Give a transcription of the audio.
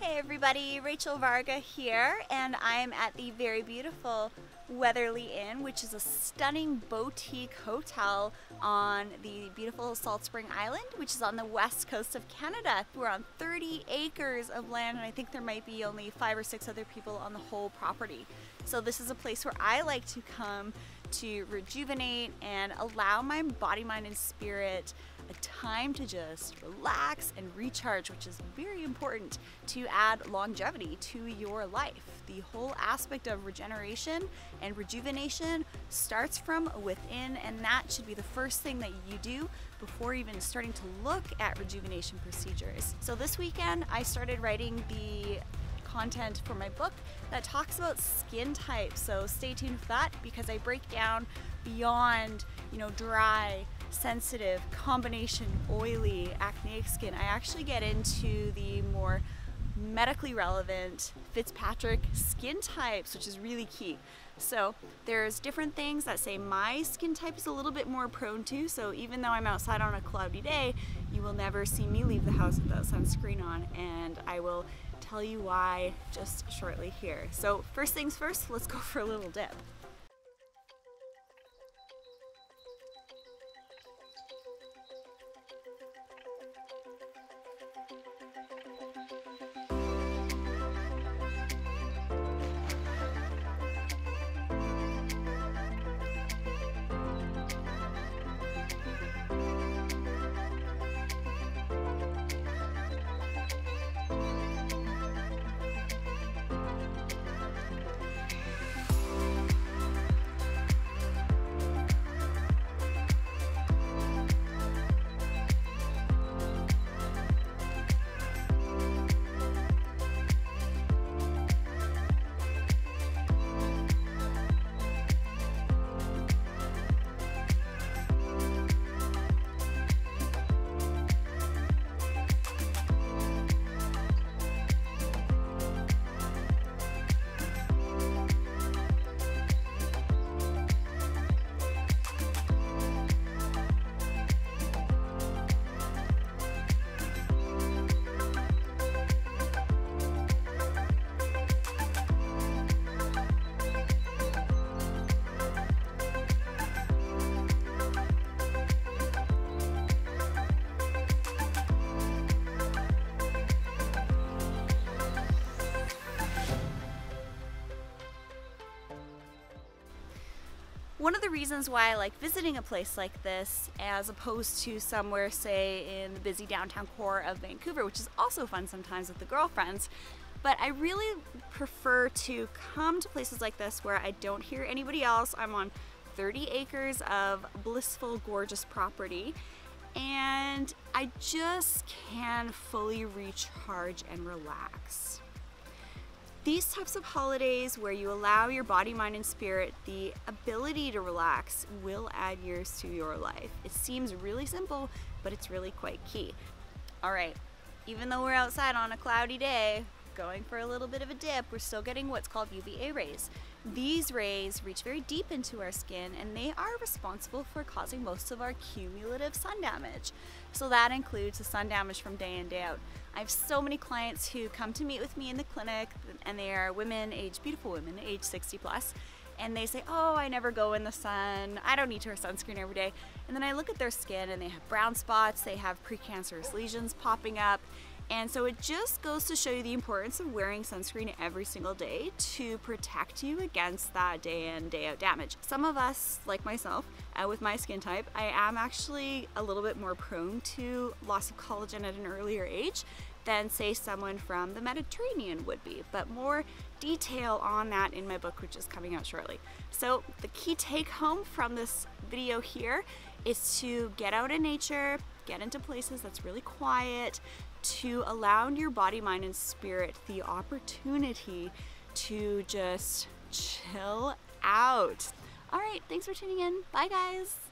Hey everybody, Rachel Varga here, and I'm at the very beautiful Wetherly Inn, which is a stunning boutique hotel on the beautiful Salt Spring Island, which is on the west coast of Canada. We're on 30 acres of land, and I think there might be only five or six other people on the whole property. So this is a place where I like to come to rejuvenate and allow my body, mind, and spirit a time to just relax and recharge, which is very important to add longevity to your life. The whole aspect of regeneration and rejuvenation starts from within, and that should be the first thing that you do before even starting to look at rejuvenation procedures. So this weekend, I started writing the content for my book that talks about skin types. So stay tuned for that because I break down beyond, you know, dry, sensitive, combination oily, acneic skin. I actually get into the more medically relevant Fitzpatrick skin types, which is really key. So there's different things that say my skin type is a little bit more prone to, so even though I'm outside on a cloudy day, you will never see me leave the house without sunscreen on, and I will tell you why just shortly here. So first things first, let's go for a little dip. One of the reasons why I like visiting a place like this as opposed to somewhere, say, in the busy downtown core of Vancouver, which is also fun sometimes with the girlfriends, but I really prefer to come to places like this where I don't hear anybody else. I'm on 30 acres of blissful, gorgeous property, and I just can fully recharge and relax. These types of holidays where you allow your body, mind, and spirit the ability to relax will add years to your life. It seems really simple, but it's really quite key. All right, even though we're outside on a cloudy day, going for a little bit of a dip, we're still getting what's called UVA rays. These rays reach very deep into our skin and they are responsible for causing most of our cumulative sun damage. So that includes the sun damage from day in, day out. I have so many clients who come to meet with me in the clinic and they are women, age beautiful women, age 60 plus, and they say, oh, I never go in the sun, I don't need to wear sunscreen every day. And then I look at their skin and they have brown spots, they have precancerous lesions popping up, and so it just goes to show you the importance of wearing sunscreen every single day to protect you against that day in, day out damage. Some of us, like myself, uh, with my skin type, I am actually a little bit more prone to loss of collagen at an earlier age than say someone from the Mediterranean would be, but more detail on that in my book, which is coming out shortly. So the key take home from this video here is to get out in nature, get into places that's really quiet, to allow your body, mind, and spirit the opportunity to just chill out. All right, thanks for tuning in. Bye, guys.